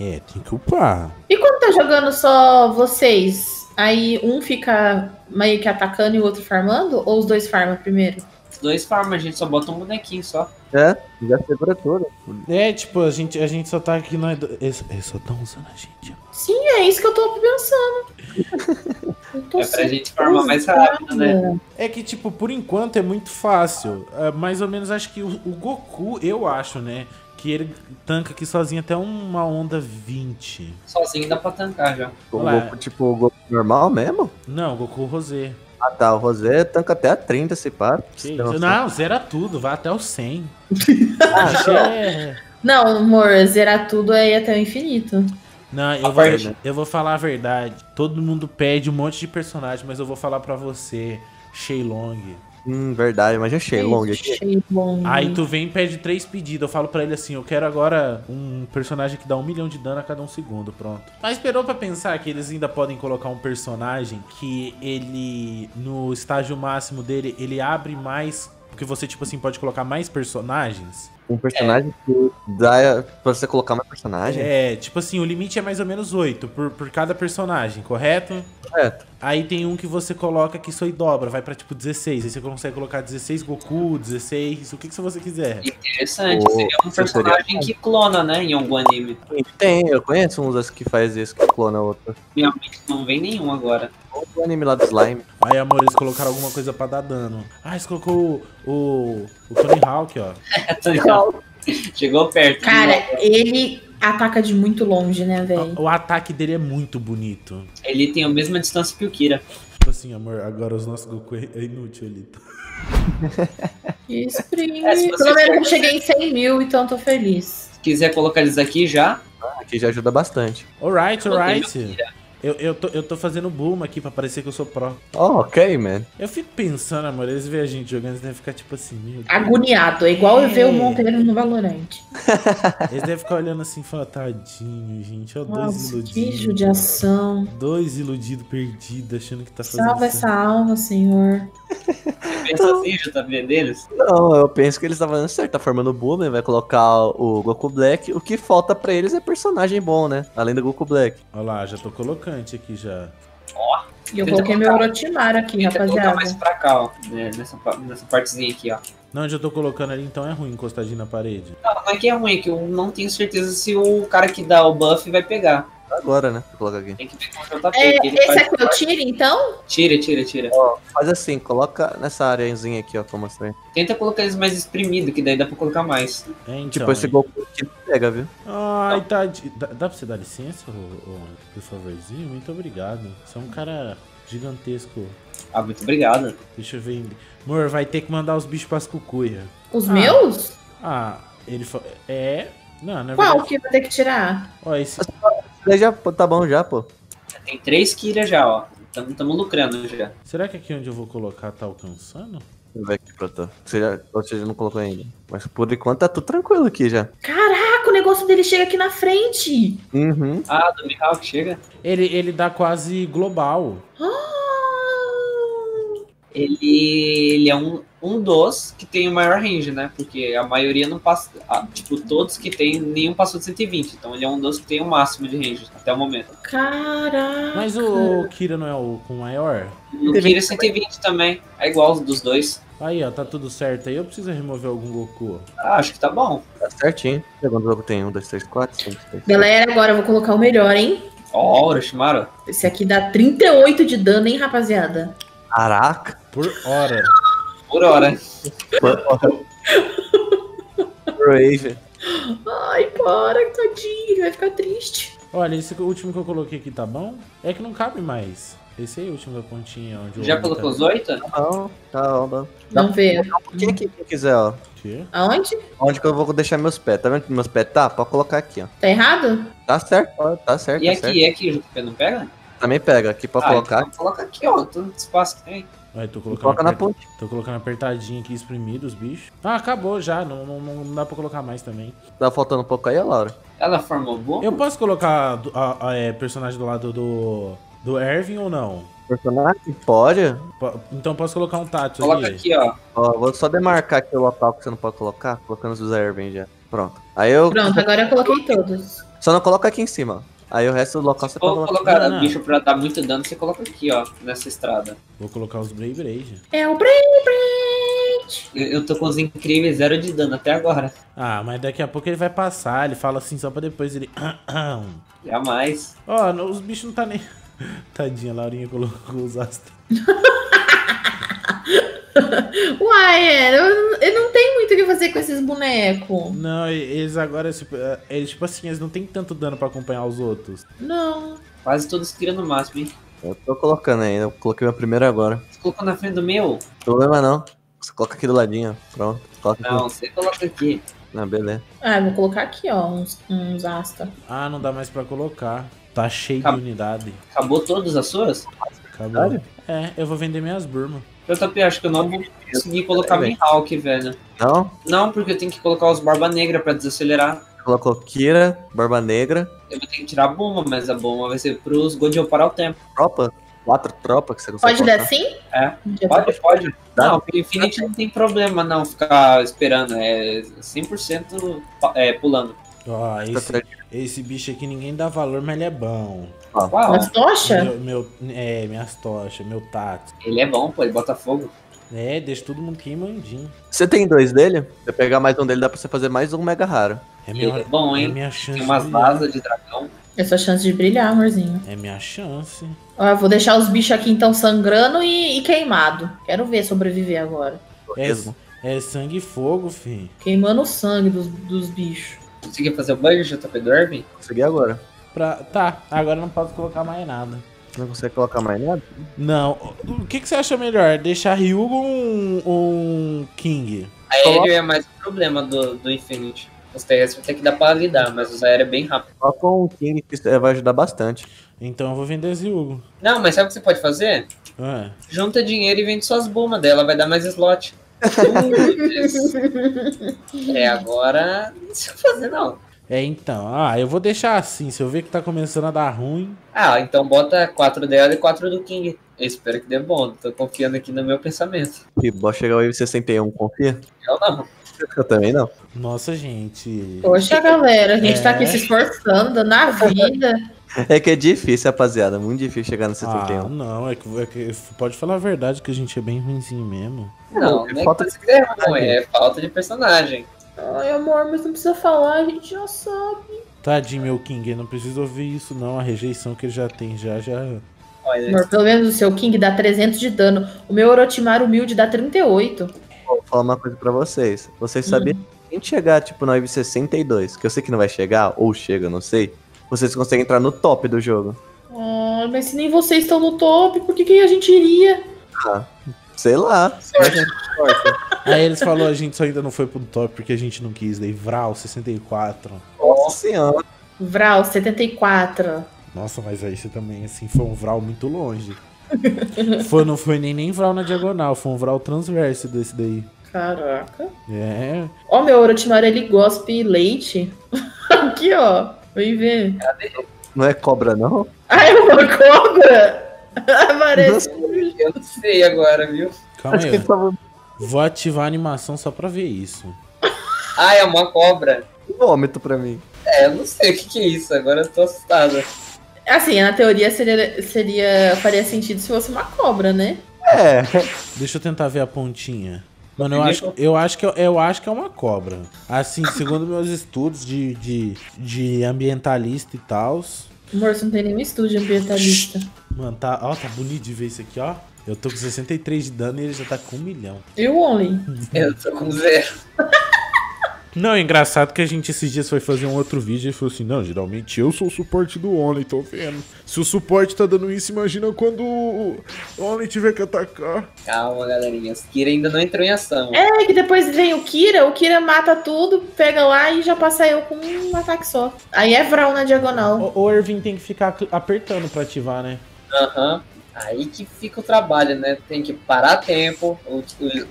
Speaker 1: É, tem que upar.
Speaker 3: E quando tá jogando só vocês, aí um fica meio que atacando e o outro farmando? Ou os dois farmam primeiro?
Speaker 4: Dois farmas, a gente só bota um bonequinho só.
Speaker 2: É, já segura tudo.
Speaker 1: É, tipo, a gente, a gente só tá aqui, nós do- eles, eles só tão usando a gente.
Speaker 3: Sim, é isso que eu tô pensando. (laughs) Eu tô
Speaker 4: É pra gente farmar mais rápido, né?
Speaker 1: É que, tipo, por enquanto é muito fácil. É, mais ou menos acho que o, o Goku, eu acho, né? Que ele tanca aqui sozinho até uma onda 20.
Speaker 4: Sozinho dá pra tancar já.
Speaker 2: O. Goku, tipo, o Goku normal mesmo?
Speaker 1: Não, Goku Rosé.
Speaker 2: Ah tá, o Rosé tanca até a 30 se pá. Não,
Speaker 1: isso? Não, zera tudo, vai até o 100. (laughs)
Speaker 2: Ah,
Speaker 1: é-
Speaker 3: Não, amor, zerar tudo aí até o infinito.
Speaker 1: Não, eu vou, eu vou falar a verdade. Todo mundo pede um monte de personagem, mas eu vou falar pra você, Shenlong.
Speaker 2: Hum, verdade, imagina o Shenlong aqui.
Speaker 3: Shenlong.
Speaker 1: Aí tu vem e pede três pedidos. Eu falo pra ele assim: eu quero agora um personagem que dá um milhão de dano a cada um segundo. Pronto. Mas esperou pra pensar que eles ainda podem colocar um personagem que ele, no estágio máximo dele, ele abre mais. Porque você, tipo assim, pode colocar mais personagens.
Speaker 2: Um personagem que dá pra você colocar mais personagem.
Speaker 1: É, tipo assim, o limite é mais ou menos 8 por, por cada personagem, correto?
Speaker 2: Correto.
Speaker 1: Aí tem um que você coloca que só e dobra, vai pra tipo 16. Aí você consegue colocar 16 Goku, 16, o que, que você quiser.
Speaker 4: Interessante.
Speaker 2: O-
Speaker 4: Seria um
Speaker 2: seria
Speaker 4: personagem
Speaker 2: bom.
Speaker 4: que clona, né? Em algum anime.
Speaker 2: Tem, eu conheço uns que faz isso, que clona outro.
Speaker 4: Realmente não vem nenhum agora.
Speaker 2: Outro anime lá do Slime.
Speaker 1: Aí, amor, eles colocaram alguma coisa pra dar dano. Ah, eles colocou o, o, o Tony Hawk, ó. (laughs)
Speaker 4: Tá ligado? Chegou perto.
Speaker 3: Cara, ele ataca de muito longe, né, velho?
Speaker 1: O ataque dele é muito bonito.
Speaker 4: Ele tem a mesma distância que o Kira.
Speaker 1: Tipo assim, amor, agora os nossos Goku é é inútil ali.
Speaker 3: Spring.
Speaker 4: É,
Speaker 3: Pelo menos eu cheguei em 100 mil, então tô feliz.
Speaker 4: Se quiser colocar eles aqui já,
Speaker 2: Aqui já ajuda bastante.
Speaker 1: Alright, alright. Eu, eu, tô, eu tô fazendo boom aqui pra parecer que eu sou pro.
Speaker 2: Oh, ok, man.
Speaker 1: Eu fico pensando, amor, eles veem a gente jogando, eles devem ficar tipo assim, meu Deus.
Speaker 3: Agoniado. É igual eu ver o
Speaker 1: É.
Speaker 3: Monteiro no Valorante. (laughs)
Speaker 1: Eles devem ficar olhando assim e falar, tadinho, gente. Ó, dois
Speaker 3: Nossa, que
Speaker 1: iludidos.
Speaker 3: judiação.
Speaker 1: Dois iludidos perdidos, achando que tá fazendo.
Speaker 3: Salva
Speaker 1: isso.
Speaker 3: essa alma, Senhor.
Speaker 4: pensa assim, JV deles.
Speaker 2: Não, eu penso que eles estavam fazendo certo. Tá formando o Boomer, vai colocar o Goku Black. O que falta pra eles é personagem bom, né? Além do Goku Black.
Speaker 1: Olha lá, já tô aqui já.
Speaker 3: E eu coloquei meu Orochimaru aqui,
Speaker 4: Tenta colocar mais
Speaker 3: rapaziada.
Speaker 4: pra cá, ó. né, Nessa, nessa partezinha aqui, ó.
Speaker 1: Não, onde eu tô colocando ali, então é ruim encostadinho na parede.
Speaker 4: Não, não é que é ruim, é que eu não tenho certeza se o cara que dá o buff vai pegar.
Speaker 2: Agora, né? Vou colocar aqui.
Speaker 4: Tem que ver com o JP.
Speaker 3: É,
Speaker 4: que
Speaker 3: esse
Speaker 4: faz-
Speaker 3: aqui eu tiro, então?
Speaker 4: Tira, tira, tira.
Speaker 2: Faz assim, coloca nessa areazinha aqui, ó, que eu mostrei.
Speaker 4: Tenta colocar eles mais espremidos, que daí dá pra colocar mais.
Speaker 1: É, então.
Speaker 2: Tipo, esse
Speaker 1: é.
Speaker 2: Goku aqui pega, viu?
Speaker 1: Ai, tadinho. Dá, dá pra você dar licença, ô, ô, por favorzinho? Muito obrigado. Você é um cara gigantesco.
Speaker 4: Ah, muito obrigado.
Speaker 1: Deixa eu ver. Amor, vai ter que mandar os bichos pras cucuia.
Speaker 3: Os
Speaker 1: Ah.
Speaker 3: meus?
Speaker 1: Ah, ele fa... É. Não, na
Speaker 3: Qual
Speaker 1: verdade.
Speaker 3: que vai ter que tirar?
Speaker 1: Ó, esse.
Speaker 2: Daí já tá bom já, pô.
Speaker 4: Tem três Kira já, ó. Tamo lucrando já.
Speaker 1: Será que aqui onde eu vou colocar tá alcançando?
Speaker 2: Deixa eu ver aqui pra tu. Você já, ou você já não colocou ainda. Mas por enquanto tá tudo tranquilo aqui já.
Speaker 3: Caraca, o negócio dele chega aqui na frente.
Speaker 2: Uhum.
Speaker 4: Ah, do Mihawk chega.
Speaker 1: Ele, ele dá quase global.
Speaker 3: Ah,
Speaker 4: Ele, ele é um, um dos que tem o maior range, né? Porque a maioria não passa. ah, tipo, todos que tem, nenhum passou de 120. Então ele é um dos que tem o máximo de range até o momento.
Speaker 3: Caraca.
Speaker 1: Mas o, o Kira não é o com maior?
Speaker 4: No Kira é 120 também. É igual os dos dois.
Speaker 1: Aí, ó, tá tudo certo aí. Eu preciso remover algum Goku.
Speaker 4: Ah, acho que tá bom.
Speaker 2: Tá certinho. Quanto jogo tem? Um, dois, três, quatro, cinco, seis.
Speaker 3: Galera, agora eu vou colocar o melhor, hein?
Speaker 4: Ó, Orochimaru.
Speaker 3: Esse aqui dá 38 de dano, hein, rapaziada?
Speaker 2: Caraca!
Speaker 1: Por hora.
Speaker 4: Por hora.
Speaker 2: Brave.
Speaker 3: Ai, para, tadinho, ele vai ficar triste.
Speaker 1: Olha, esse último que eu coloquei aqui tá bom? É que não cabe mais. Esse aí é o último da pontinha. Onde o
Speaker 4: Já
Speaker 1: homem
Speaker 4: colocou
Speaker 1: tá.
Speaker 4: os oito?
Speaker 2: Não, tá bom, tá.
Speaker 3: Vamos ver.
Speaker 2: Quem aqui quem quiser, ó.
Speaker 1: Quê?
Speaker 3: Aonde?
Speaker 2: Onde que eu vou deixar meus pés? Tá vendo que meus pés tá? Pode colocar aqui, ó.
Speaker 3: Tá errado?
Speaker 2: Tá certo, ó, tá certo,
Speaker 4: E
Speaker 2: tá
Speaker 4: aqui,
Speaker 2: certo.
Speaker 4: e aqui, o JP não pega?
Speaker 2: Também pega, aqui pode
Speaker 4: Ah,
Speaker 2: colocar.
Speaker 4: então coloca aqui, ó. Tanto espaço que tem.
Speaker 1: Aí, tô colocando,
Speaker 2: Coloca na ponte.
Speaker 1: tô colocando apertadinho aqui, espremido os bichos. Ah, acabou já. Não, não, não dá pra colocar mais também.
Speaker 2: Tá faltando um pouco aí, Laura.
Speaker 4: Ela formou bom?
Speaker 1: Eu posso colocar do- a, a- é, personagem do lado do, do Ervin ou não?
Speaker 2: Personagem? Pode.
Speaker 1: Po- Então posso colocar um Tatsu
Speaker 4: Coloca
Speaker 1: ali.
Speaker 4: aqui, ó.
Speaker 2: Ó, vou só demarcar aqui o local que você não pode colocar, colocando os Ervin já. Pronto. Aí eu.
Speaker 3: Pronto, agora eu coloquei todos.
Speaker 2: Só não coloca aqui em cima. Aí o resto do local você pode
Speaker 4: Vou
Speaker 2: colocar.
Speaker 4: colocar bicho pra dar muito dano, você coloca aqui, ó. Nessa estrada.
Speaker 1: Vou colocar os Brave Rage.
Speaker 3: É o Brave Brave.
Speaker 4: Eu, eu tô com os incríveis zero de dano até agora.
Speaker 1: Ah, mas daqui a pouco ele vai passar. Ele fala assim só pra depois ele. (clears throat)
Speaker 4: Jamais.
Speaker 1: Ó, não, os bichos não tá nem. (laughs) Tadinha, a Laurinha colocou os astros. (laughs) (laughs)
Speaker 3: Uai, é, eu, eu não tenho muito o que fazer com esses bonecos.
Speaker 1: Não, eles agora, tipo, é, eles, tipo assim, eles não tem tanto dano pra acompanhar os outros.
Speaker 3: Não.
Speaker 4: Quase todos tiram no máximo, hein?
Speaker 2: Eu tô colocando ainda, eu coloquei meu primeiro agora.
Speaker 4: Você colocou na frente do meu?
Speaker 2: Problema não. Você coloca aqui do ladinho, ó. Pronto. Coloca aqui.
Speaker 4: Não, você coloca aqui.
Speaker 2: Não, beleza.
Speaker 3: Ah, eu vou colocar aqui, ó, uns, uns asta.
Speaker 1: Ah, não dá mais pra colocar. Tá cheio
Speaker 4: Acabou.
Speaker 1: de unidade.
Speaker 4: Acabou todas as suas?
Speaker 1: Acabou.
Speaker 2: Sério?
Speaker 1: É, eu vou vender minhas burmas.
Speaker 4: Eu também acho que eu não vou conseguir colocar Mihawk, velho.
Speaker 2: Não?
Speaker 4: Não, porque eu tenho que colocar os Barba Negra pra desacelerar.
Speaker 2: Colocou Kira, Barba Negra,
Speaker 4: Eu vou ter que tirar a bomba, mas a bomba vai ser pros Godel parar o tempo.
Speaker 2: tropa. Quatro tropas que você consegue
Speaker 3: Pode dar
Speaker 2: colocar.
Speaker 3: sim?
Speaker 4: É.
Speaker 3: Tá.
Speaker 4: Pode, pode.
Speaker 2: Dá.
Speaker 4: Não, porque Infinity não tem problema não ficar esperando. É 100% pa- é, pulando.
Speaker 1: Ó, esse, esse bicho aqui ninguém dá valor, mas ele é bom.
Speaker 4: Uau,
Speaker 3: Mas tocha?
Speaker 1: Meu, meu- é, minhas tochas, meu tato.
Speaker 4: ele é bom, pô, ele bota fogo.
Speaker 1: É, deixa todo mundo queimandinho.
Speaker 2: Você tem dois dele? Se você pegar mais um dele, dá pra você fazer mais um mega raro.
Speaker 1: É
Speaker 4: Ele
Speaker 1: minha,
Speaker 4: é bom,
Speaker 1: é
Speaker 4: hein?
Speaker 1: minha chance.
Speaker 4: Tem umas
Speaker 1: de brilhar.
Speaker 4: asas de dragão.
Speaker 3: É sua chance de brilhar, amorzinho.
Speaker 1: É minha chance.
Speaker 3: Ó, eu vou deixar os bichos aqui então sangrando e, e queimado. Quero ver sobreviver agora.
Speaker 1: É,
Speaker 2: Mesmo.
Speaker 1: é sangue e fogo, fi.
Speaker 3: Queimando o sangue dos, dos bichos.
Speaker 4: Conseguiu fazer o banho, JP do Irving?
Speaker 2: Consegui agora.
Speaker 1: Pra... Tá, agora não posso colocar mais nada.
Speaker 2: Não consegue colocar mais nada?
Speaker 1: Não, o que, que você acha melhor? Deixar Ryugo ou um, um King?
Speaker 4: Aéreo é mais o problema do, do Infinity. Os terrestres tem que dar pra lidar, mas os aéreos é bem rápido.
Speaker 2: Coloca um King que vai ajudar bastante.
Speaker 1: Então eu vou vender Ryugo.
Speaker 4: Não, mas sabe o que você pode fazer?
Speaker 1: É.
Speaker 4: Junta dinheiro e vende suas bombas dela, vai dar mais slot. (laughs) Putz. é, agora não sei o que fazer não.
Speaker 1: É, então. Ah, eu vou deixar assim. Se eu ver que tá começando a dar ruim.
Speaker 4: Ah, então bota 4 dela e 4 do King. Eu espero que dê bom, tô confiando aqui no meu pensamento.
Speaker 2: E bora chegar o Wave 61, confia?
Speaker 4: Eu não.
Speaker 2: Eu também não.
Speaker 1: Nossa, gente.
Speaker 3: Poxa, galera, a gente tá aqui
Speaker 1: É.
Speaker 3: se esforçando, dando a vida.
Speaker 2: É que é difícil, rapaziada. Muito difícil chegar no
Speaker 1: Ah,
Speaker 2: 71.
Speaker 1: não, é que, é que pode falar a verdade que a gente é bem ruimzinho mesmo.
Speaker 4: Não,
Speaker 2: é
Speaker 4: não é
Speaker 2: falta
Speaker 4: que você é ruim, é falta de personagem.
Speaker 3: Ai, amor, mas não precisa falar, a gente já sabe.
Speaker 1: Tadinho, meu King, não precisa ouvir isso, não. A rejeição que ele já tem, já, já.
Speaker 4: Olha,
Speaker 3: Amor, pelo menos o seu King dá 300 de dano. O meu Orochimaru humilde dá 38.
Speaker 2: Vou falar uma coisa pra vocês. Vocês sabiam que se a gente chegar, tipo, no Wave 62, que eu sei que não vai chegar, ou chega, não sei, vocês conseguem entrar no top do jogo.
Speaker 3: Ai, mas se nem vocês estão no top, por que, que a gente iria?
Speaker 2: Sei lá.
Speaker 4: sorte.
Speaker 1: Aí eles falaram, a gente só ainda não foi pro top porque a gente não quis. Daí Vral 64.
Speaker 2: Nossa senhora.
Speaker 3: Vral, 74.
Speaker 1: Nossa, mas aí você também, assim, foi um Vral muito longe. (laughs) foi, não foi nem, nem Vral na diagonal, foi um Vral transverso desse daí.
Speaker 3: Caraca.
Speaker 1: É.
Speaker 3: Ó, meu Orochimaru, ele gospe leite. (laughs) Aqui, ó. Vem ver.
Speaker 2: Não é cobra, não?
Speaker 3: Ai, uma cobra! (laughs) Parece.
Speaker 4: Eu não sei agora, viu?
Speaker 1: Calma
Speaker 2: Acho que
Speaker 1: aí.
Speaker 2: ele tava
Speaker 1: Vou ativar a animação só pra ver isso.
Speaker 4: Ah, é uma cobra.
Speaker 2: um vômito pra mim.
Speaker 4: É, eu não sei o que, que é isso, agora eu tô assustado.
Speaker 3: Assim, na teoria seria, seria. faria sentido se fosse uma cobra, né?
Speaker 2: É.
Speaker 1: Deixa eu tentar ver a pontinha. Mano, eu acho, eu acho, que, eu, eu acho que é uma cobra. Assim, segundo meus estudos de, de, de ambientalista e tal.
Speaker 3: Amor, você não tem nenhum estúdio ambientalista.
Speaker 1: Mano, tá, ó, tá bonito de ver isso aqui, ó. Eu tô com 63 de dano e ele já tá com um milhão.
Speaker 3: E o Only?
Speaker 4: Eu tô com zero.
Speaker 1: Não, é engraçado que a gente esses dias foi fazer um outro vídeo e falou assim: Não, geralmente eu sou o suporte do Only, tô vendo. Se o suporte tá dando isso, imagina quando o Only tiver que atacar.
Speaker 4: Calma, galerinha. Os Kira ainda não entrou em ação.
Speaker 3: É, que depois vem o Kira, o Kira mata tudo, pega lá e já passa eu com um ataque só. Aí é Vral na diagonal.
Speaker 1: O, o Irving tem que ficar apertando pra ativar, né?
Speaker 4: Aham. Aí que fica o trabalho, né? Tem que parar tempo,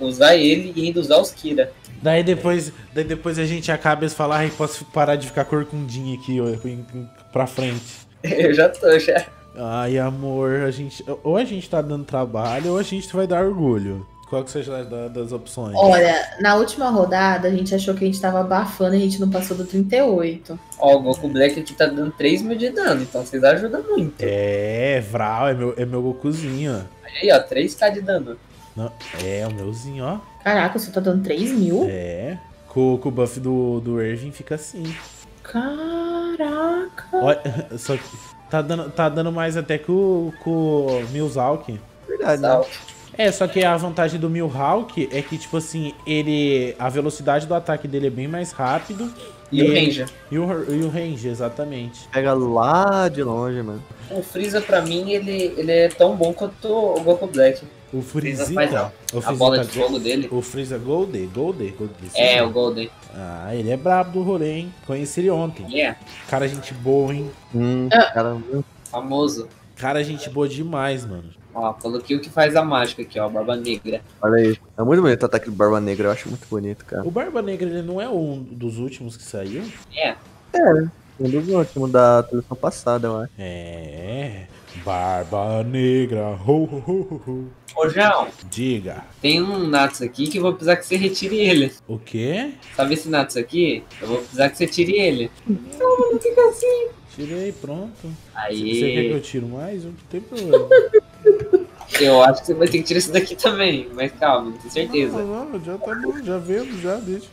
Speaker 4: usar ele e ainda usar os Kira.
Speaker 1: Daí depois, daí depois a gente acaba e fala, ai, posso parar de ficar corcundinho aqui, ó, pra frente. (laughs)
Speaker 4: Eu já tô, já.
Speaker 1: Ai, amor, a gente. Ou a gente tá dando trabalho, ou a gente vai dar orgulho. Qual que seja das, das opções?
Speaker 3: Olha, na última rodada a gente achou que a gente tava abafando e a gente não passou do 38.
Speaker 4: Ó, o Goku Black aqui tá dando 3 mil de dano, então vocês ajudam muito.
Speaker 1: É, Vral, é meu, é meu Gokuzinho, ó.
Speaker 4: Aí, ó, 3k de dano.
Speaker 1: Não, é, o meuzinho, ó.
Speaker 3: Caraca, você tá dando 3 mil?
Speaker 1: É. Com, com o buff do, do Irving fica assim.
Speaker 3: Caraca.
Speaker 1: Olha, (laughs) só que tá dando, tá dando mais até que o, com o Milzalk.
Speaker 2: Verdade, né?
Speaker 1: É, só que a vantagem do Mihawk é que, tipo assim, ele. A velocidade do ataque dele é bem mais rápido
Speaker 4: E o
Speaker 1: ele-
Speaker 4: Ranger.
Speaker 1: E o, e o Range, exatamente.
Speaker 2: Pega lá de longe, mano.
Speaker 4: O Freeza, pra mim, ele, ele é tão bom quanto o Goku Black.
Speaker 1: O
Speaker 4: Freeza faz
Speaker 1: Freezita. O
Speaker 4: A bola de
Speaker 1: Freezita
Speaker 4: fogo dele.
Speaker 1: O Freeza Golden, Golden, Golden.
Speaker 4: É, o Golden.
Speaker 1: Ah, ele é brabo do rolê, hein? Conheci ele ontem.
Speaker 4: Yeah,
Speaker 1: Cara, gente boa, hein?
Speaker 2: Hum,
Speaker 3: Ah.
Speaker 2: cara,
Speaker 4: famoso.
Speaker 1: Cara, gente boa demais, mano.
Speaker 4: Ó, coloquei o que faz a mágica aqui, ó, Barba Negra.
Speaker 2: olha aí. É muito bonito o ataque do Barba Negra, eu acho muito bonito, cara.
Speaker 1: O Barba Negra, ele não é um dos últimos que saiu?
Speaker 4: É,
Speaker 2: Um dos últimos da televisão passada, eu acho.
Speaker 1: É. Barba Negra. Ho, ho, ho.
Speaker 4: Ô, João,
Speaker 1: Diga.
Speaker 4: tem um Natsu aqui que eu vou precisar que você retire ele.
Speaker 1: O quê?
Speaker 4: Sabe esse Natsu aqui? Eu vou precisar que você tire ele.
Speaker 1: Tirei, pronto. Você quer que
Speaker 4: Aí,
Speaker 1: eu tiro mais? Não tem problema.
Speaker 4: Eu acho que você vai ter que tirar esse daqui também. Mas calma, não tenho certeza.
Speaker 1: Não, não, já tá bom, já vendo, já, deixa.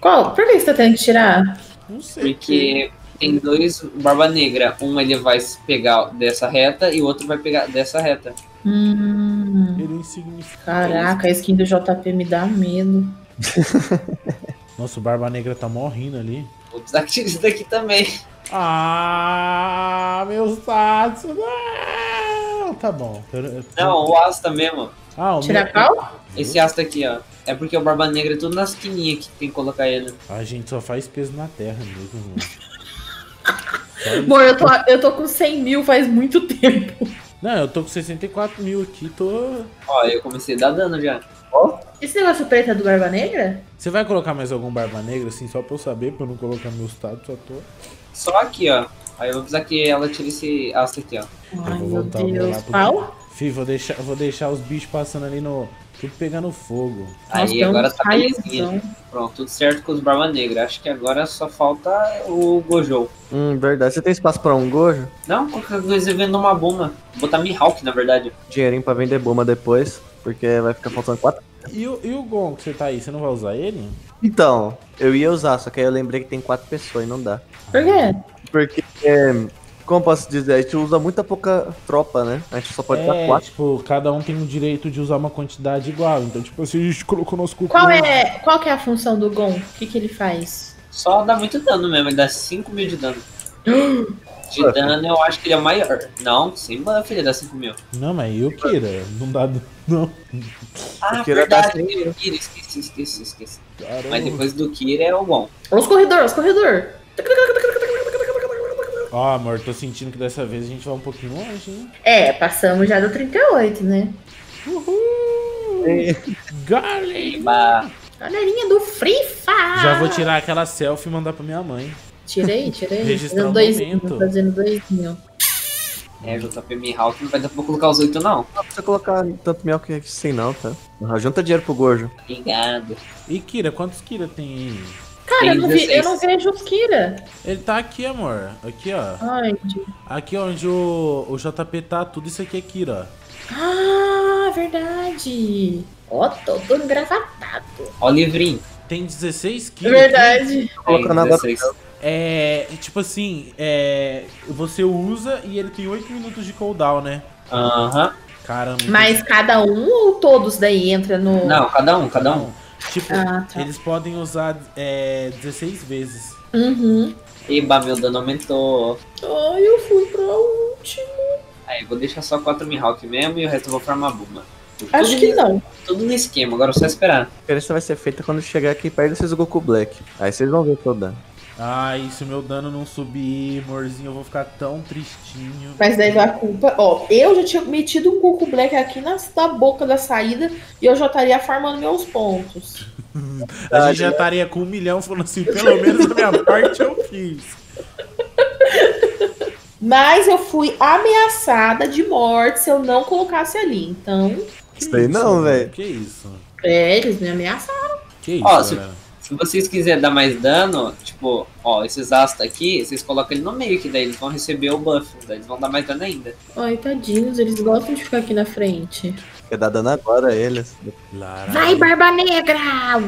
Speaker 3: Qual? Por que você tá tendo que tirar?
Speaker 1: Não sei.
Speaker 4: Porque tem dois Barba Negra. Um ele vai pegar dessa reta e o outro vai pegar dessa reta.
Speaker 3: Hum,
Speaker 1: Ele é insignificante.
Speaker 3: caraca, a skin do JP me dá medo. (laughs)
Speaker 1: Nossa, o Barba Negra tá morrendo ali.
Speaker 4: Vou precisar que tire esse daqui também.
Speaker 1: Ah, meu Satsu, não! Tá bom.
Speaker 4: Não, o Asta mesmo.
Speaker 1: Ah, o
Speaker 3: Tirar
Speaker 1: meu-
Speaker 3: qual?
Speaker 4: Esse Asta aqui, ó. É porque o Barba Negra é tudo nas quininhas que tem que colocar ele.
Speaker 1: A gente só faz peso na terra mesmo, mano. (laughs)
Speaker 3: Amor, eu tô, eu tô com 100 mil faz muito tempo.
Speaker 1: Não, eu tô com 64 mil aqui, tô.
Speaker 4: Ó, eu comecei a dar dano já.
Speaker 3: Esse negócio preto é do Barba Negra?
Speaker 1: Você vai colocar mais algum Barba Negra, assim, só pra eu saber, pra eu não colocar meu status, só tô.
Speaker 4: Só aqui, ó. Aí eu vou precisar que ela tire esse Asta aqui, ó.
Speaker 3: Ai,
Speaker 1: vou
Speaker 3: meu Deus.
Speaker 1: pro-
Speaker 3: Qual?
Speaker 1: Fih, vou deixar, vou deixar os bichos passando ali no. Tudo pegando fogo.
Speaker 3: Nossa,
Speaker 4: Aí
Speaker 3: tem
Speaker 4: agora tá belezinha.
Speaker 3: então.
Speaker 4: Pronto, tudo certo com os Barba Negra. Acho que agora só falta o Gojo.
Speaker 2: Hum, verdade. Você tem espaço pra um Gojo?
Speaker 4: Não, qualquer coisa eu vendo uma Buma. Vou botar Mihawk, na verdade.
Speaker 2: Dinheirinho pra vender bomba depois, porque vai ficar faltando quatro.
Speaker 1: E o, e o Gon que você tá aí, você não vai usar ele?
Speaker 2: Então, eu ia usar, só que aí eu lembrei que tem quatro pessoas e não dá.
Speaker 3: Por quê?
Speaker 2: Porque, é, como posso dizer, a gente usa muita pouca tropa, né? A gente só pode usar
Speaker 1: é,
Speaker 2: quatro.
Speaker 1: tipo, cada um tem o direito de usar uma quantidade igual. Então, tipo assim, a gente colocou nosso cupom.
Speaker 3: Qual é, qual que é a função do Gon? O que, que ele faz?
Speaker 4: Só dá muito dano mesmo, ele dá 5 mil de dano. (gasps) De dano eu acho que ele é o maior. Não, sem buff ele dá 5 mil.
Speaker 1: Não, mas e o Kira? Não dá. Não.
Speaker 4: Ah,
Speaker 2: O Kira dá
Speaker 4: verdade,
Speaker 2: cinco
Speaker 4: tem o Kira, esqueci, esqueci, esqueci.
Speaker 1: Caramba.
Speaker 4: Mas depois do Kira é o bom.
Speaker 3: Os corredores, os corredores.
Speaker 1: Ó, amor, tô sentindo que dessa vez a gente vai um pouquinho longe, hein?
Speaker 3: É, passamos já do 38, né?
Speaker 1: Uhul! Galera!
Speaker 4: Bah,
Speaker 3: Galerinha do Free Fire.
Speaker 1: Já vou tirar aquela selfie e mandar pra minha mãe.
Speaker 3: Tirei, (laughs) tirei.
Speaker 1: Registrar o
Speaker 3: dois
Speaker 1: momento.
Speaker 3: fazendo dois mil.
Speaker 4: é, JP Mihawk não vai dar pra colocar os 8 não.
Speaker 2: Não precisa colocar tanto mel que assim não, tá? Junta dinheiro pro Gojo.
Speaker 4: Obrigado.
Speaker 1: E Kira, quantos Kira tem aí?
Speaker 3: Cara, eu não, vi,
Speaker 4: 16.
Speaker 3: eu não vejo os Kira.
Speaker 1: Ele tá aqui, amor. Aqui, ó.
Speaker 3: Ai,
Speaker 1: Aqui onde o, o JP tá, tudo isso aqui é Kira.
Speaker 3: Ah, verdade. Ó, todo engravatado.
Speaker 4: Ó o livrinho.
Speaker 1: Tem 16 Kira.
Speaker 3: Verdade.
Speaker 2: Colocando
Speaker 4: 16.
Speaker 1: É. Tipo assim, é. Você usa e ele tem 8 minutos de cooldown, né?
Speaker 4: Aham.
Speaker 1: Caramba.
Speaker 3: Mas cada um ou todos daí entra no.
Speaker 4: Não, cada um, cada um.
Speaker 1: Tipo,
Speaker 3: Ah, tá.
Speaker 1: eles podem usar é, 16 vezes.
Speaker 3: Uhum.
Speaker 4: Eba, meu dano aumentou.
Speaker 3: Ai, eu fui pra último.
Speaker 4: Aí, vou deixar só 4 Mihawk mesmo e o resto eu vou farmar Buma.
Speaker 3: Acho
Speaker 4: tudo,
Speaker 3: que não.
Speaker 4: Tudo no esquema, agora é só esperar.
Speaker 2: A diferença vai ser feita quando chegar aqui perto desses Goku Black. Aí vocês vão ver todo dano.
Speaker 1: Ai, se o meu dano não subir, amorzinho, eu vou ficar tão tristinho.
Speaker 3: Mas daí a culpa. Ó, eu já tinha metido um Goku Black aqui na, na boca da saída e eu já estaria farmando meus pontos. (laughs)
Speaker 1: A gente já estaria com um milhão falando assim, pelo menos a minha parte eu fiz.
Speaker 3: Mas eu fui ameaçada de morte se eu não colocasse ali. Então,
Speaker 2: Sei não, velho.
Speaker 1: Que isso?
Speaker 3: é, eles me ameaçaram.
Speaker 1: Que isso,
Speaker 4: Ó, se-? Se vocês quiserem dar mais dano, tipo, ó, esses asta aqui, vocês colocam ele no meio, que daí eles vão receber o buff. Daí eles vão dar mais dano ainda.
Speaker 3: Ai, tadinhos, eles gostam de ficar aqui na frente.
Speaker 2: Quer dar dano agora a eles.
Speaker 1: Lara.
Speaker 3: Vai, Barba Negra!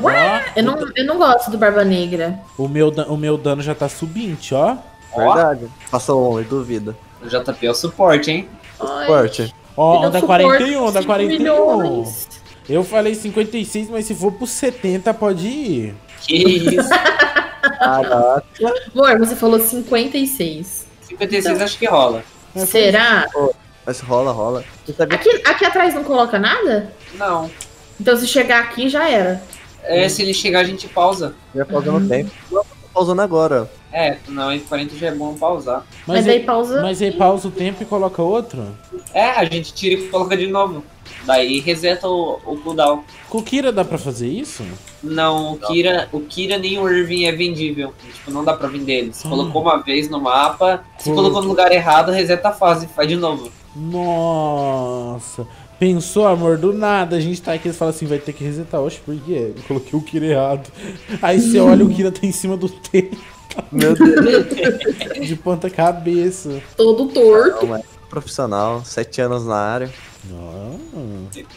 Speaker 3: Ué!
Speaker 1: Ó,
Speaker 3: Eu não, eu não gosto do Barba Negra.
Speaker 1: o, meu, o meu dano já tá subindo, ó.
Speaker 4: Ó,
Speaker 2: Verdade. Passou um, duvida.
Speaker 4: o JP é o suporte, hein?
Speaker 3: Ai,
Speaker 2: Forte.
Speaker 1: Ó,
Speaker 3: dá
Speaker 1: onda
Speaker 3: suporte
Speaker 1: 41, onda
Speaker 3: cinco
Speaker 1: 41.
Speaker 3: milhões.
Speaker 1: Eu falei 56, mas se for pro 70 pode ir.
Speaker 4: Que isso.
Speaker 2: Caraca.
Speaker 3: Amor, você falou 56.
Speaker 4: 56 acho que rola.
Speaker 3: Será?
Speaker 2: Mas rola, rola.
Speaker 3: Aqui, aqui atrás não coloca nada?
Speaker 4: Não.
Speaker 3: Então se chegar aqui já era.
Speaker 4: É, se ele chegar, a gente pausa.
Speaker 2: que ia pausando o tempo? Não, tô pausando agora.
Speaker 4: É, não, em 40 já é bom pausar.
Speaker 3: Mas,
Speaker 1: Mas,
Speaker 3: daí
Speaker 1: aí,
Speaker 3: pausa.
Speaker 1: mas aí pausa o tempo e coloca outro?
Speaker 4: É, a gente tira e coloca de novo. Daí reseta o, o cooldown.
Speaker 1: Com o Kira dá pra fazer isso?
Speaker 4: Não, o Kira, o Kira nem o Irving é vendível. Tipo, não dá pra vender eles.
Speaker 1: Hum.
Speaker 4: Colocou uma vez no mapa, se
Speaker 1: Pô.
Speaker 4: colocou no lugar errado, reseta a fase, faz de novo.
Speaker 1: Nossa. Pensou, amor, do nada. A gente tá aqui e fala assim, vai ter que resetar. Oxe, por quê? Eu coloquei o Kira errado. Aí você olha, o Kira tá em cima do (laughs) tempo,
Speaker 2: Meu Deus.
Speaker 1: de ponta cabeça.
Speaker 3: Todo torto.
Speaker 2: Não, profissional, sete anos na área.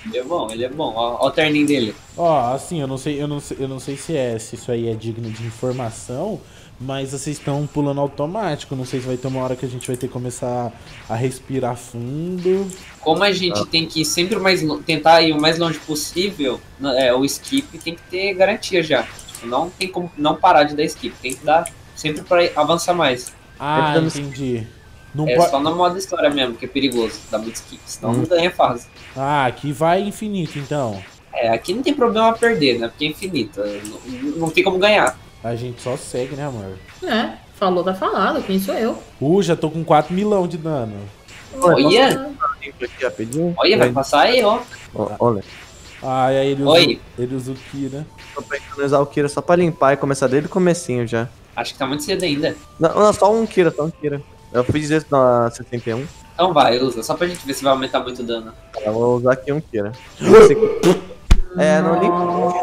Speaker 4: Ele é bom, ele é bom. Ó, ó o terninho dele.
Speaker 1: Ó, assim, eu não sei, eu não sei, eu não sei se é, se isso aí é digno de informação, mas vocês estão pulando automático. Não sei se vai ter uma hora que a gente vai ter que começar a respirar fundo.
Speaker 4: Como a gente tem que ir sempre mais tentar ir o mais longe possível, n- é, o skip tem que ter garantia já. Não tem como não parar de dar skip, tem que dar sempre pra avançar mais.
Speaker 1: Ah, entendi. Não
Speaker 4: É
Speaker 1: pode.
Speaker 4: só no modo história mesmo, que é perigoso dar muito skip, senão
Speaker 1: Hum.
Speaker 4: não ganha fase.
Speaker 1: Ah, aqui vai infinito, então.
Speaker 4: É, aqui não tem problema perder, né? Porque é infinito. Não, não tem como ganhar.
Speaker 1: A gente só segue, né, amor?
Speaker 3: É, falou, tá falado. Quem sou eu?
Speaker 1: Uh, já tô com 4 milhão de dano.
Speaker 4: Olha, olha, vai passar aí, ó.
Speaker 2: Ó, Olha.
Speaker 1: Ah, e aí ele usa,
Speaker 4: Oi.
Speaker 1: ele usa o Kira.
Speaker 2: Tô pensando em usar o Kira só pra limpar e começar desde o comecinho já.
Speaker 4: Acho que tá muito cedo ainda.
Speaker 2: Não, não, só um Kira, só um Kira. Eu fiz isso na 71.
Speaker 4: Então vai, usa, só pra gente ver se vai aumentar muito o dano.
Speaker 2: Eu vou usar aqui um Kira. (gasps) É, não limpo.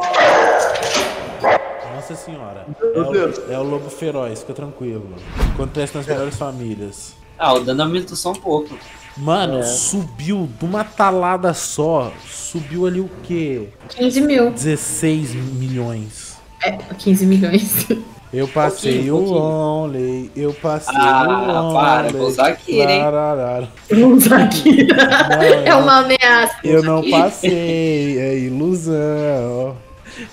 Speaker 1: Nossa senhora.
Speaker 2: Meu
Speaker 1: É
Speaker 2: Deus.
Speaker 1: o, é o lobo feroz, fica tranquilo. Acontece nas melhores famílias.
Speaker 4: Ah, o dano aumentou só um pouco.
Speaker 1: Mano,
Speaker 2: É.
Speaker 1: subiu de uma talada só. Subiu ali o quê?
Speaker 3: 15 mil.
Speaker 1: 16 milhões.
Speaker 3: É, 15 milhões.
Speaker 1: Eu passei
Speaker 4: Pouquinho,
Speaker 1: o
Speaker 4: pouquinho.
Speaker 1: only, eu passei
Speaker 4: Ah,
Speaker 1: o only.
Speaker 4: para, vou usar aqui, hein?
Speaker 1: Lararara.
Speaker 3: Vamos aqui.
Speaker 1: Não,
Speaker 3: É uma ameaça.
Speaker 1: Eu não passei, é ilusão.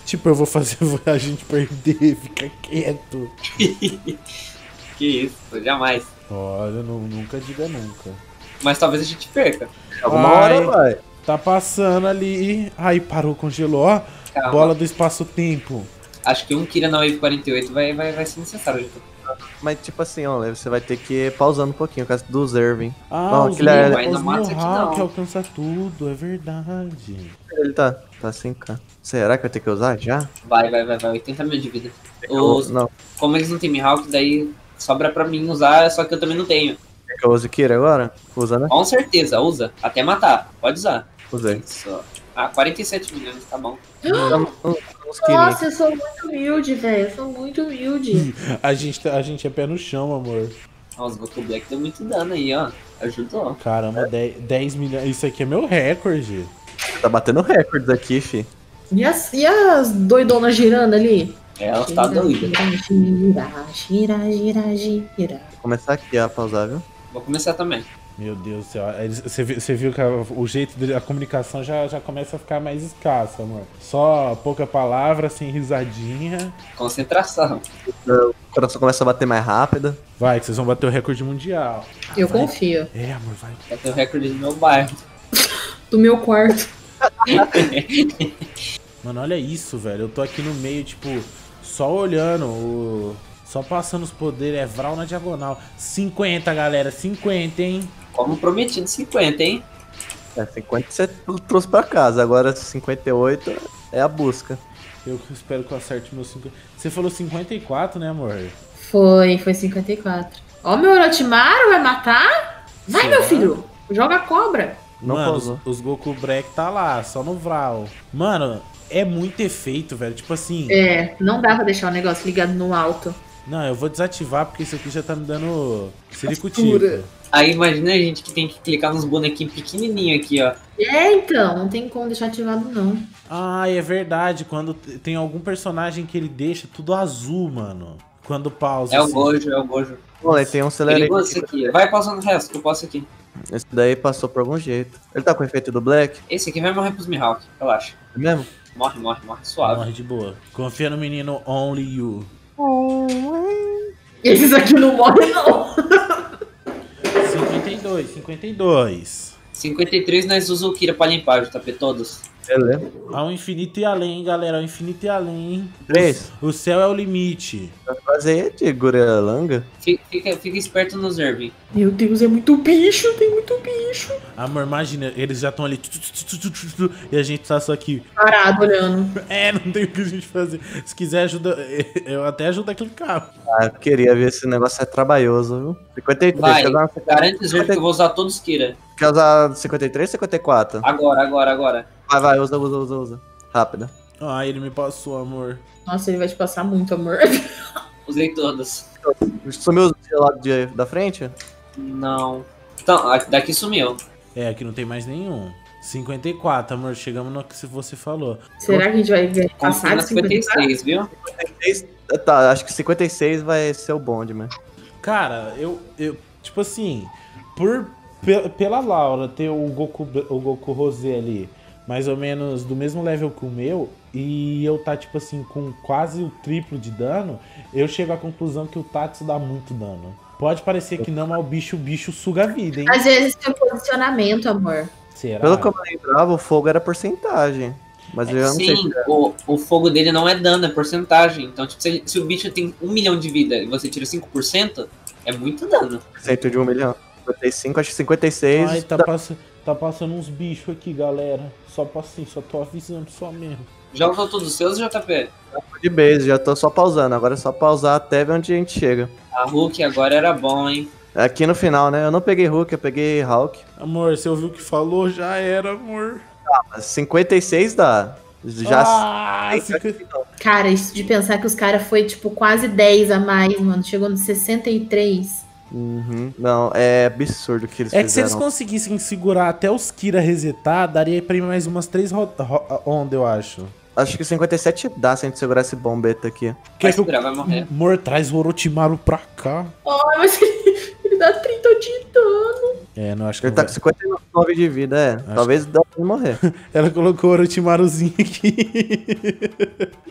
Speaker 1: Tipo, eu vou fazer (laughs) a gente perder, fica quieto. (laughs)
Speaker 4: Que isso, jamais.
Speaker 1: Olha, nu- nunca diga nunca.
Speaker 4: Mas talvez a gente perca.
Speaker 2: Alguma
Speaker 1: Ai.
Speaker 2: hora vai.
Speaker 1: Tá passando ali. Ai, parou, congelou. Ó,
Speaker 4: Calma.
Speaker 1: bola do espaço-tempo.
Speaker 4: Acho que um Kira na Wave 48 vai, vai, vai ser necessário. gente.
Speaker 2: Mas tipo assim, ó, você vai ter que ir pausando um pouquinho, causa do Zervin.
Speaker 1: Ah,
Speaker 2: Não,
Speaker 1: os
Speaker 2: aquele é-
Speaker 1: os
Speaker 4: não.
Speaker 1: que alcança tudo, é verdade.
Speaker 2: Ele tá, tá 5k. Será que vai ter que usar já?
Speaker 4: Vai, vai, vai, vai. 80 mil de vida.
Speaker 2: Eu-
Speaker 4: Os,
Speaker 2: Não,
Speaker 4: como eles não têm Mihawk, daí sobra pra mim usar, só que eu também não tenho.
Speaker 2: Quer que eu use Kira agora? Usa, né?
Speaker 4: Com certeza, usa. Até matar. Pode usar.
Speaker 2: Usei.
Speaker 4: Isso. Ah, 47 milhões, tá bom.
Speaker 3: Nossa, eu sou muito humilde, velho. Eu sou muito humilde. (laughs)
Speaker 1: A gente, tá- a gente é pé no chão, amor.
Speaker 4: Ó, os Goku Black deu muito dano aí, ó. Ajudou.
Speaker 1: Caramba, 10, 10 milhões. Isso aqui é meu recorde.
Speaker 2: Tá batendo recordes aqui, fi.
Speaker 3: E as, e as doidonas girando ali?
Speaker 4: Ela tá doida.
Speaker 3: Gira, gira, gira, gira.
Speaker 2: Vou começar aqui a pausar, viu?
Speaker 4: Vou começar também.
Speaker 1: Meu Deus do céu. Você viu, que a- o jeito da comunicação já, já começa a ficar mais escassa, amor. Só pouca palavra, sem risadinha.
Speaker 4: Concentração.
Speaker 2: O coração começa a bater mais rápido.
Speaker 1: Vai, que vocês vão bater o recorde mundial.
Speaker 3: Eu
Speaker 1: Vai.
Speaker 3: confio.
Speaker 1: É, amor, vai.
Speaker 4: Vai ter o recorde do meu bairro. (laughs)
Speaker 3: Do meu quarto. (laughs)
Speaker 1: Mano, olha isso, velho. Eu tô aqui no meio, tipo, só olhando, o... só passando os poderes. É Vral na diagonal. 50, galera, 50, hein?
Speaker 4: Como prometido, 50, hein?
Speaker 2: É, 50 você trouxe pra casa, agora 58 é a busca.
Speaker 1: Eu espero que eu acerte meus 50. Você falou 54, né, amor?
Speaker 3: Foi, foi 54. Ó, meu Orochimaru vai matar? Vai,
Speaker 1: Será?
Speaker 3: meu filho. Joga a cobra.
Speaker 2: Não
Speaker 1: Mano, os, os Goku Black tá lá, só no Vral. Mano, é muito efeito, velho. Tipo assim.
Speaker 3: É, não dá pra deixar o negócio ligado no alto.
Speaker 1: Não, eu vou desativar porque isso aqui já tá me dando ciricutico.
Speaker 4: Aí imagina a gente que tem que clicar nos bonequinhos pequenininhos aqui, ó.
Speaker 3: É, então, não tem como deixar ativado, não.
Speaker 1: Ah, é verdade. Quando tem algum personagem que ele deixa tudo azul, mano. Quando pausa.
Speaker 4: É o
Speaker 1: assim.
Speaker 4: Gojo, é o Gojo.
Speaker 2: Olha, tem um
Speaker 4: esse aqui. Vai passando o resto, que eu posso aqui.
Speaker 2: Esse daí passou por algum jeito. Ele tá com o efeito do Black?
Speaker 4: Esse aqui vai morrer pros Mihawk, relaxa.
Speaker 2: É mesmo?
Speaker 4: Morre, morre, morre, suave.
Speaker 1: Morre de boa. Confia no menino Only You.
Speaker 3: Esses aqui não morrem, não.
Speaker 1: 52, 52.
Speaker 4: 53 nós usamos o Kira pra limpar, JP, todos.
Speaker 2: Beleza.
Speaker 1: Ao infinito e além, galera. Ao infinito e além.
Speaker 2: Três.
Speaker 1: O céu é o limite.
Speaker 2: Vai fazer de Gurelanga?
Speaker 4: Fica, fica, esperto nos Zervin.
Speaker 3: Meu Deus, é muito bicho, tem muito bicho.
Speaker 1: Amor, imagina, eles já estão ali. E a gente tá só aqui.
Speaker 3: Parado olhando. (laughs)
Speaker 1: É, não tem o que a gente fazer. Se quiser ajuda, eu até ajudo a clicar.
Speaker 2: Ah, eu queria ver se o negócio é trabalhoso, viu? 53,
Speaker 4: Vai,
Speaker 2: usar,
Speaker 4: garante os Zervin que eu vou usar todos Kira.
Speaker 2: quer usar 53 ou 54?
Speaker 4: Agora, agora, agora.
Speaker 2: Vai, vai, usa, usa, usa, usa. Rápido.
Speaker 1: Ah, ele me passou, amor.
Speaker 3: Nossa, ele vai te passar muito, amor. (laughs)
Speaker 4: Usei todos.
Speaker 2: Sumiu os do lado de- da frente?
Speaker 4: Não. Então, daqui sumiu.
Speaker 1: É, aqui não tem mais nenhum. 54, amor. Chegamos no que você falou.
Speaker 3: Será que a gente vai ver passar de 54?
Speaker 4: 56, viu?
Speaker 2: 56, tá, acho que 56 vai ser o bonde, mano.
Speaker 1: Cara, eu, eu tipo assim, por pe- pela Laura ter o Goku o Goku Rosé ali, mais ou menos do mesmo level que o meu, e eu tá tipo assim com quase o triplo de dano, eu chego à conclusão que o Tatsu dá muito dano. Pode parecer que não, mas o bicho, o bicho suga a vida, hein?
Speaker 3: Às vezes tem um posicionamento, amor.
Speaker 1: Será?
Speaker 2: Pelo que eu lembrava, o fogo era porcentagem. Mas eu não sei.
Speaker 4: Sim, o, o fogo dele não é dano, é porcentagem. Então, tipo, se, se o bicho tem um milhão de vida e você tira 5%, é muito dano.
Speaker 2: Cento de um milhão. 55, acho que 56.
Speaker 1: Ai, tá,
Speaker 2: dá-
Speaker 1: passa, tá passando uns bichos aqui, galera. Só pra assim, só tô avisando só mesmo.
Speaker 4: Já usou todos os seus, JP?
Speaker 2: de base, já tô só pausando. Agora é só pausar até ver onde a gente chega.
Speaker 4: A Hulk agora era bom, hein?
Speaker 2: Aqui no final, né? Eu não peguei Hulk, eu peguei Hulk.
Speaker 1: Amor, você ouviu o que falou? Já era, amor.
Speaker 2: Mas 56 dá. Já.
Speaker 1: Ah,
Speaker 2: Ai,
Speaker 3: Cara, isso de pensar que os caras foi, tipo, quase 10 a mais, mano. Chegou no 63.
Speaker 2: Uhum. Não, é absurdo o que eles
Speaker 1: É que se eles conseguissem segurar até os Kira resetar, daria pra ir mais umas três ro- ro- ondas, eu acho.
Speaker 2: Acho que 57 dá se a gente segurar esse bombeta aqui.
Speaker 1: Quer que
Speaker 4: segurar, vai morrer.
Speaker 1: Amor, traz o Orochimaru pra cá.
Speaker 3: Ai, mas ele, (laughs) ele dá 30 de dano.
Speaker 1: É, não acho que
Speaker 2: Ele tá
Speaker 1: vai.
Speaker 2: com 59 de vida, é. Talvez dá pra ele morrer. (laughs)
Speaker 1: Ela colocou o Orochimaruzinho aqui.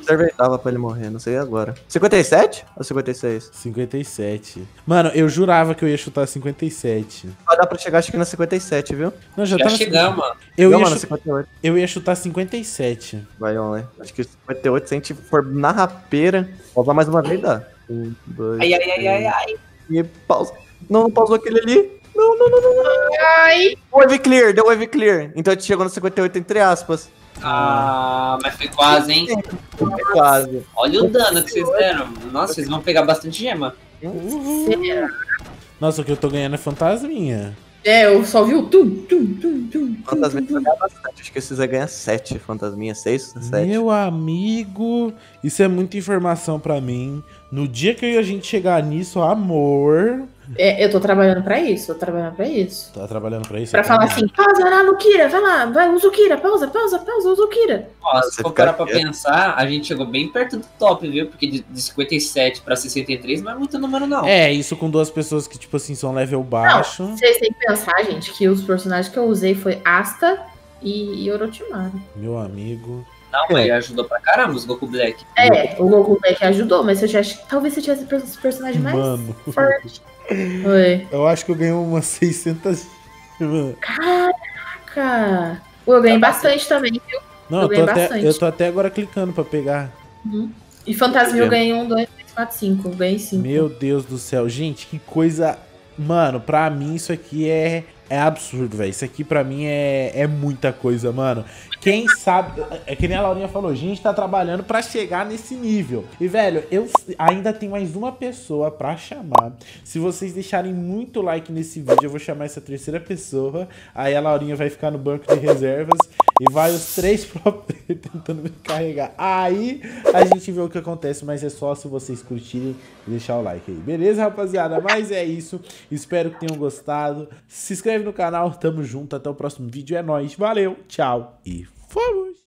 Speaker 2: Serve dava pra ele morrer, não sei agora. 57 ou 56?
Speaker 1: 57. Mano, eu jurava que eu ia chutar 57.
Speaker 2: Vai dar pra chegar acho que na 57, viu?
Speaker 1: Não, já,
Speaker 4: Já
Speaker 1: tá na
Speaker 4: chegamos, mano.
Speaker 1: Eu ia,
Speaker 2: mano,
Speaker 1: chu-
Speaker 2: 58.
Speaker 1: eu ia chutar 57.
Speaker 2: Vai, on, Acho que 58, se a gente for na rapeira, pausar mais uma vez dá. Um, dois,
Speaker 4: Ai, ai, ai, ai, ai.
Speaker 2: E pausa. Não, não pausou aquele ali. Não, não, não, não. não.
Speaker 3: Ai.
Speaker 2: Wave clear, deu wave clear. Então a gente chegou no 58 entre aspas.
Speaker 4: Ah, mas foi quase, hein?
Speaker 2: Foi quase.
Speaker 4: Olha o dano que vocês deram. Nossa, vocês vão pegar bastante gema.
Speaker 3: Será?
Speaker 1: Nossa, o que eu tô ganhando é fantasminha.
Speaker 3: É, eu só vi o tum, tum, tum, tum.
Speaker 2: Fantasminha vai ganhar bastante. Acho que esses vai ganhar 7 fantasminha, 6, 7.
Speaker 1: Meu amigo, isso é muita informação pra mim. No dia que a gente chegar nisso, amor.
Speaker 3: É, eu tô trabalhando pra isso, tô trabalhando pra isso.
Speaker 1: Tá trabalhando pra isso?
Speaker 3: Pra
Speaker 1: Eu
Speaker 3: falar
Speaker 1: também.
Speaker 3: assim, pausa lá no Kira, vai lá, vai, usa o Kira, pausa, pausa, pausa, usa o Kira.
Speaker 4: Ó,
Speaker 2: Você
Speaker 4: se for parar pra pensar, a gente chegou bem perto do top, viu? Porque de, de 57 pra 63 não é muito número, não.
Speaker 1: É, isso com duas pessoas que, tipo assim, são level baixo.
Speaker 3: Vocês têm que pensar, gente, que os personagens que eu usei foi Asta e, e Orochimaru.
Speaker 1: Meu amigo.
Speaker 4: Não, mas ajudou pra caramba os Goku Black.
Speaker 3: É, o Goku Black ajudou, mas acha que talvez você tivesse esse personagem mais
Speaker 1: Mano,
Speaker 3: forte. Oi.
Speaker 1: eu acho que eu ganhei umas 600. Mano.
Speaker 3: Caraca! Pô, eu ganhei bastante também, viu?
Speaker 1: Não,
Speaker 3: Eu
Speaker 1: eu tô,
Speaker 3: ganhei
Speaker 1: até,
Speaker 3: bastante.
Speaker 1: eu tô até agora clicando pra pegar.
Speaker 3: E Fantasma eu ganhei um, dois, três, quatro, cinco. Eu ganhei cinco.
Speaker 1: Meu Deus do céu. Gente, que coisa. Mano, pra mim isso aqui é, é absurdo, velho. Isso aqui pra mim é, é muita coisa, mano. Quem sabe. É que nem a Laurinha falou, a gente tá trabalhando pra chegar nesse nível. E, velho, eu ainda tenho mais uma pessoa pra chamar. Se vocês deixarem muito like nesse vídeo, eu vou chamar essa terceira pessoa. Aí a Laurinha vai ficar no banco de reservas. E vai os três (laughs) próprios tentando me carregar. Aí a gente vê o que acontece, mas é só se vocês curtirem deixar o like aí. Beleza, rapaziada? Mas é isso. Espero que tenham gostado. Se inscreve no canal, tamo junto. Até o próximo vídeo. É nóis. Valeu, tchau e fomos!